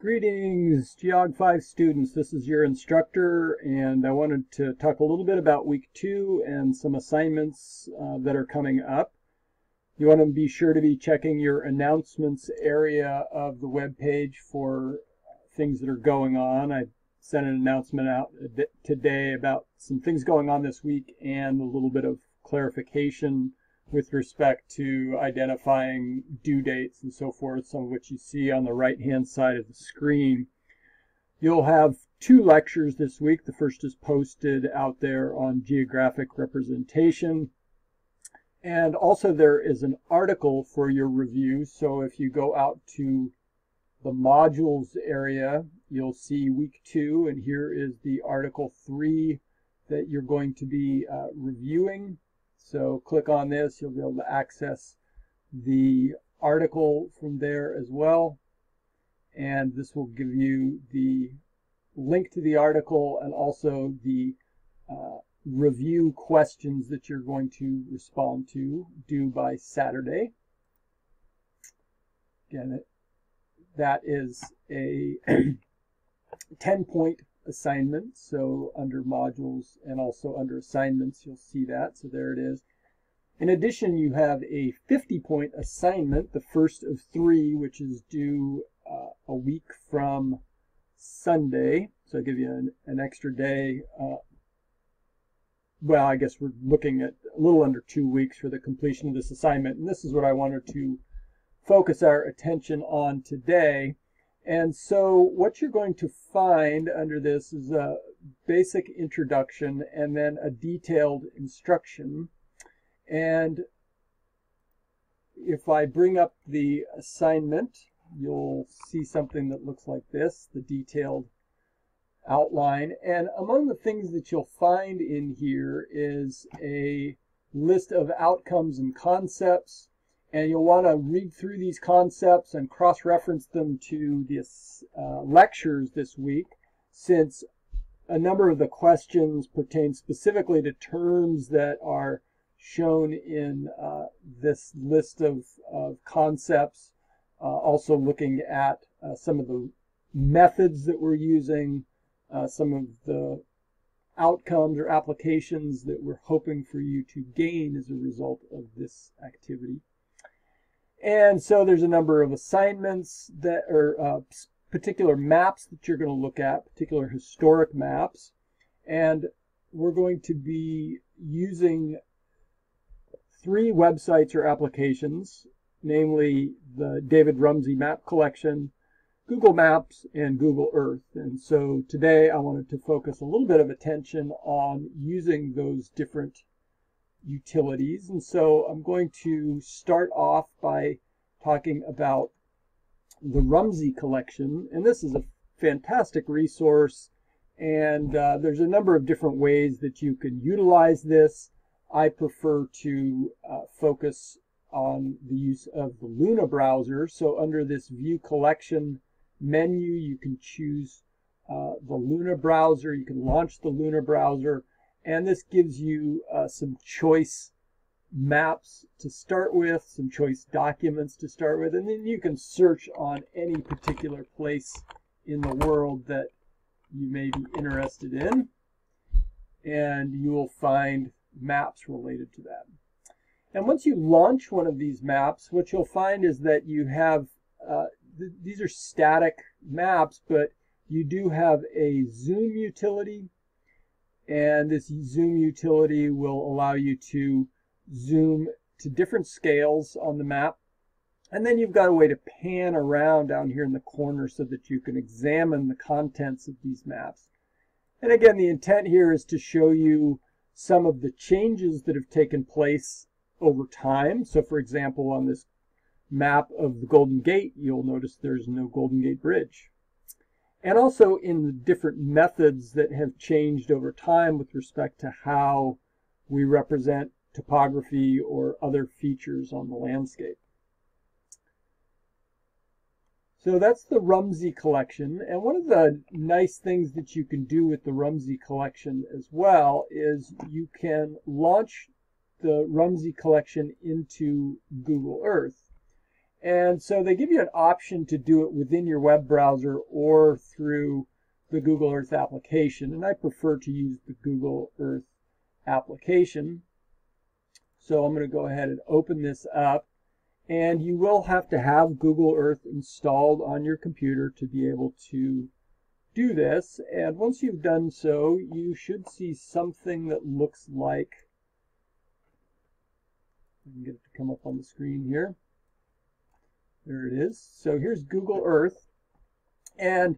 Greetings, Geog 5 students. This is your instructor, and I wanted to talk a little bit about week two and some assignments uh, that are coming up. You want to be sure to be checking your announcements area of the web page for things that are going on. I sent an announcement out today about some things going on this week and a little bit of clarification with respect to identifying due dates and so forth, some of which you see on the right hand side of the screen. You'll have two lectures this week. The first is posted out there on geographic representation. And also there is an article for your review. So if you go out to the modules area, you'll see week two, and here is the article three that you're going to be uh, reviewing. So click on this, you'll be able to access the article from there as well. And this will give you the link to the article and also the uh, review questions that you're going to respond to due by Saturday. Again, that is a 10 point assignment. So under modules and also under assignments, you'll see that. So there it is. In addition, you have a 50 point assignment, the first of three, which is due uh, a week from Sunday. So I'll give you an, an extra day. Uh, well, I guess we're looking at a little under two weeks for the completion of this assignment. And this is what I wanted to focus our attention on today. And so what you're going to find under this is a basic introduction and then a detailed instruction. And if I bring up the assignment, you'll see something that looks like this, the detailed outline. And among the things that you'll find in here is a list of outcomes and concepts, and you'll want to read through these concepts and cross-reference them to the uh, lectures this week since a number of the questions pertain specifically to terms that are shown in uh, this list of, of concepts uh, also looking at uh, some of the methods that we're using uh, some of the outcomes or applications that we're hoping for you to gain as a result of this activity and so there's a number of assignments that are uh, particular maps that you're going to look at, particular historic maps. And we're going to be using three websites or applications, namely the David Rumsey Map Collection, Google Maps, and Google Earth. And so today I wanted to focus a little bit of attention on using those different utilities. And so I'm going to start off by talking about the Rumsey collection. And this is a fantastic resource. And uh, there's a number of different ways that you can utilize this. I prefer to uh, focus on the use of the Luna browser. So under this View Collection menu, you can choose uh, the Luna browser. You can launch the Luna browser and this gives you uh, some choice maps to start with, some choice documents to start with, and then you can search on any particular place in the world that you may be interested in, and you will find maps related to that. And once you launch one of these maps, what you'll find is that you have, uh, th these are static maps, but you do have a zoom utility and this zoom utility will allow you to zoom to different scales on the map. And then you've got a way to pan around down here in the corner so that you can examine the contents of these maps. And again, the intent here is to show you some of the changes that have taken place over time. So for example, on this map of the Golden Gate, you'll notice there's no Golden Gate Bridge and also in the different methods that have changed over time with respect to how we represent topography or other features on the landscape. So that's the Rumsey collection. And one of the nice things that you can do with the Rumsey collection as well is you can launch the Rumsey collection into Google Earth. And so they give you an option to do it within your web browser or through the Google Earth application. And I prefer to use the Google Earth application. So I'm going to go ahead and open this up. And you will have to have Google Earth installed on your computer to be able to do this. And once you've done so, you should see something that looks like, I can get it to come up on the screen here. There it is. So here's Google Earth. And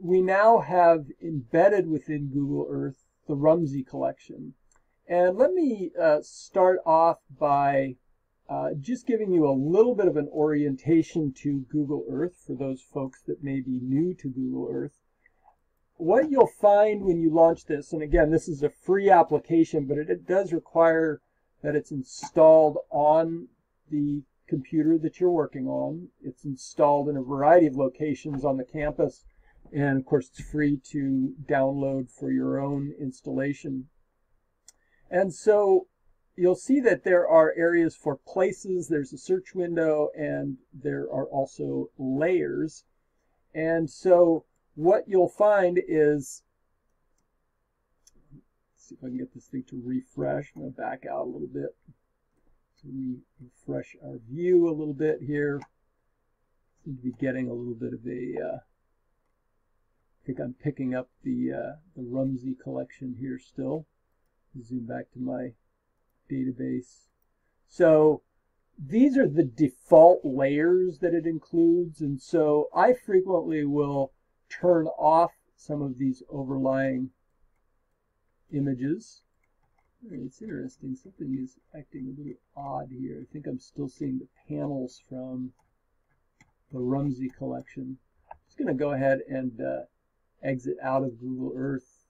we now have embedded within Google Earth the Rumsey collection. And let me uh, start off by uh, just giving you a little bit of an orientation to Google Earth for those folks that may be new to Google Earth. What you'll find when you launch this, and again, this is a free application, but it, it does require that it's installed on the computer that you're working on. It's installed in a variety of locations on the campus, and of course, it's free to download for your own installation. And so you'll see that there are areas for places, there's a search window, and there are also layers. And so what you'll find is, see if I can get this thing to refresh. I'm going to back out a little bit. We refresh our view a little bit here. Seem to be getting a little bit of a, uh, I think I'm picking up the, uh, the Rumsey collection here still. Zoom back to my database. So these are the default layers that it includes. And so I frequently will turn off some of these overlying images. It's interesting. Something is acting a little odd here. I think I'm still seeing the panels from the Rumsey collection. I'm just going to go ahead and uh, exit out of Google Earth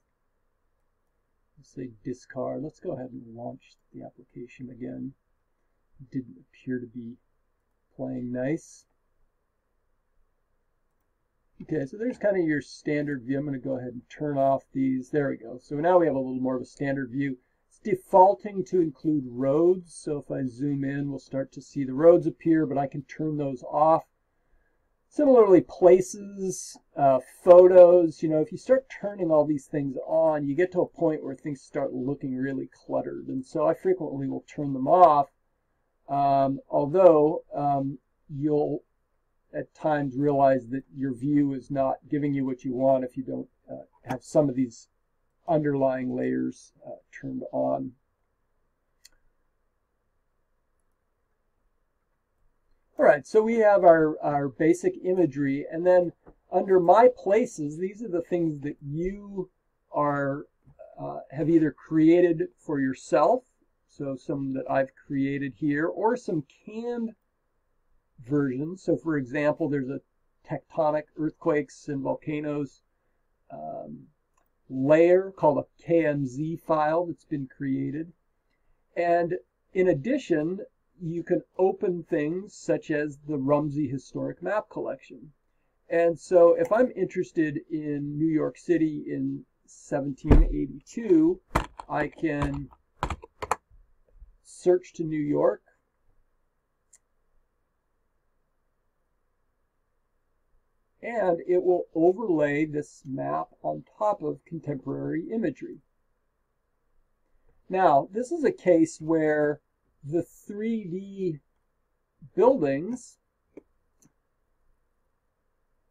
Let's say discard. Let's go ahead and launch the application again. It didn't appear to be playing nice. Okay, so there's kind of your standard view. I'm going to go ahead and turn off these. There we go. So now we have a little more of a standard view. Defaulting to include roads. So if I zoom in, we'll start to see the roads appear, but I can turn those off. Similarly, places, uh, photos, you know, if you start turning all these things on, you get to a point where things start looking really cluttered. And so I frequently will turn them off, um, although um, you'll at times realize that your view is not giving you what you want if you don't uh, have some of these underlying layers uh, turned on. All right, so we have our, our basic imagery, and then under My Places, these are the things that you are uh, have either created for yourself, so some that I've created here, or some canned versions. So for example, there's a tectonic earthquakes and volcanoes um, layer called a KMZ file that's been created. And in addition, you can open things such as the Rumsey Historic Map Collection. And so if I'm interested in New York City in 1782, I can search to New York. And it will overlay this map on top of contemporary imagery. Now, this is a case where the 3D buildings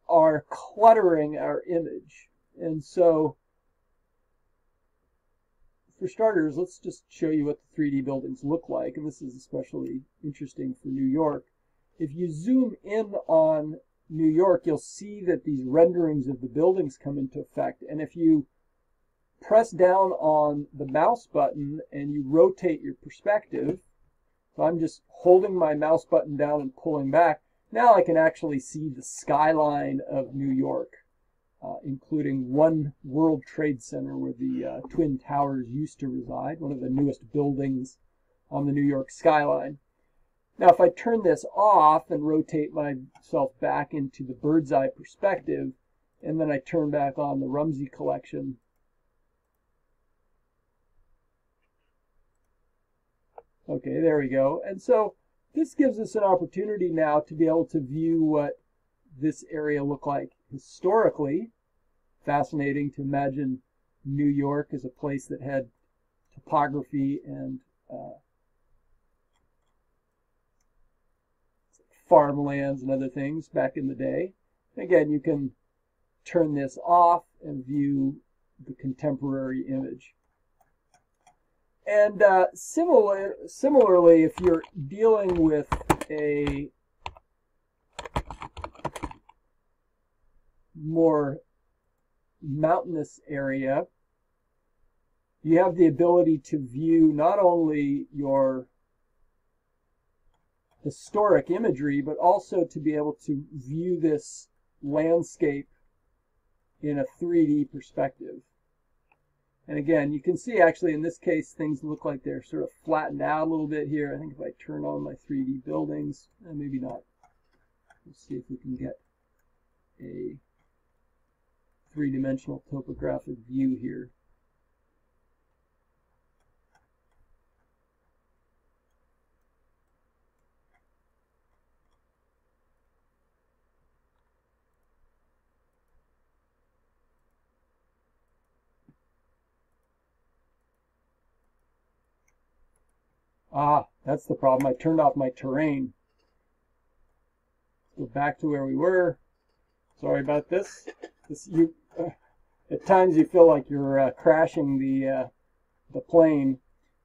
are cluttering our image. And so, for starters, let's just show you what the 3D buildings look like. And this is especially interesting for New York. If you zoom in on New York, you'll see that these renderings of the buildings come into effect. And if you press down on the mouse button and you rotate your perspective, so I'm just holding my mouse button down and pulling back. Now I can actually see the skyline of New York, uh, including One World Trade Center where the uh, Twin Towers used to reside, one of the newest buildings on the New York skyline. Now if I turn this off and rotate myself back into the bird's eye perspective, and then I turn back on the Rumsey collection, Okay, there we go. And so this gives us an opportunity now to be able to view what this area looked like historically. Fascinating to imagine New York as a place that had topography and uh, farmlands and other things back in the day. Again, you can turn this off and view the contemporary image. And uh, similar, similarly, if you're dealing with a more mountainous area, you have the ability to view not only your historic imagery, but also to be able to view this landscape in a 3D perspective. And again, you can see actually in this case, things look like they're sort of flattened out a little bit here. I think if I turn on my 3D buildings, and maybe not. Let's see if we can get a three-dimensional topographic view here. Ah, that's the problem. I turned off my terrain. Let's go back to where we were. Sorry about this. This you uh, at times you feel like you're uh, crashing the uh, the plane.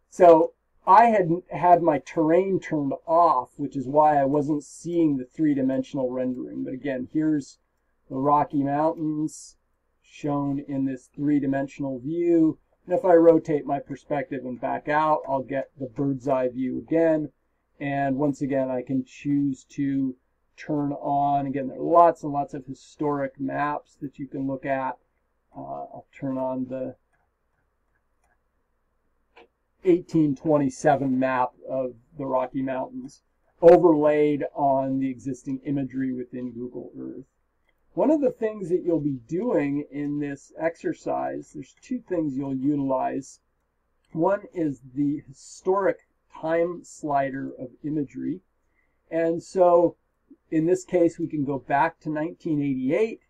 So I had had my terrain turned off, which is why I wasn't seeing the three-dimensional rendering. But again, here's the Rocky Mountains shown in this three-dimensional view. And if I rotate my perspective and back out, I'll get the bird's eye view again. And once again, I can choose to turn on. Again, there are lots and lots of historic maps that you can look at. Uh, I'll turn on the 1827 map of the Rocky Mountains overlaid on the existing imagery within Google Earth. One of the things that you'll be doing in this exercise, there's two things you'll utilize. One is the historic time slider of imagery. And so in this case, we can go back to 1988,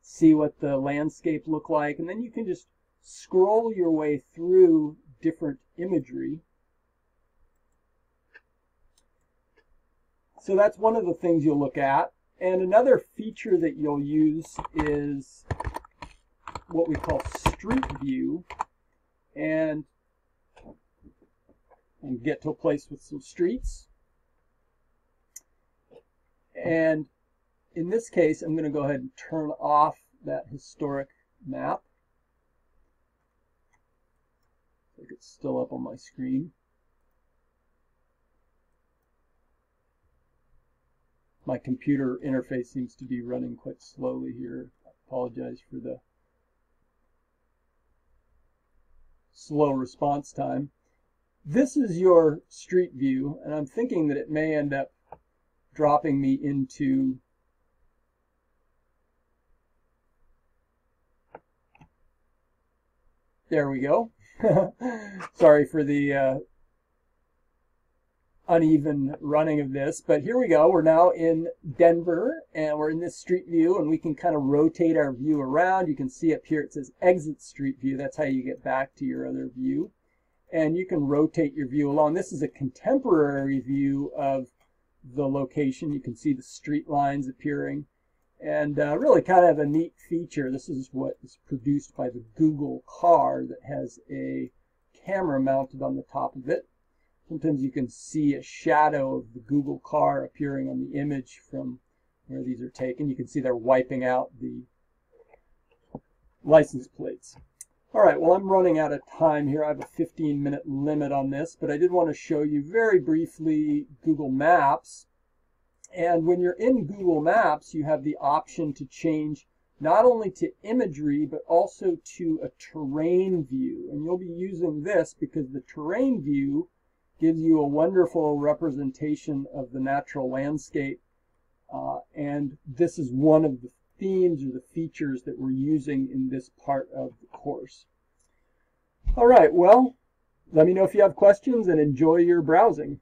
see what the landscape looked like, and then you can just scroll your way through different imagery. So that's one of the things you'll look at. And another feature that you'll use is what we call street view. And, and get to a place with some streets. And in this case, I'm going to go ahead and turn off that historic map. I think it's still up on my screen. My computer interface seems to be running quite slowly here. I apologize for the slow response time. This is your street view, and I'm thinking that it may end up dropping me into There we go. Sorry for the uh, uneven running of this, but here we go. We're now in Denver and we're in this street view and we can kind of rotate our view around. You can see up here it says exit street view. That's how you get back to your other view. And you can rotate your view along. This is a contemporary view of the location. You can see the street lines appearing and uh, really kind of a neat feature. This is what is produced by the Google car that has a camera mounted on the top of it. Sometimes you can see a shadow of the Google car appearing on the image from where these are taken. You can see they're wiping out the license plates. All right, well, I'm running out of time here. I have a 15 minute limit on this, but I did want to show you very briefly Google Maps. And when you're in Google Maps, you have the option to change not only to imagery, but also to a terrain view. And you'll be using this because the terrain view gives you a wonderful representation of the natural landscape. Uh, and this is one of the themes or the features that we're using in this part of the course. All right, well, let me know if you have questions and enjoy your browsing.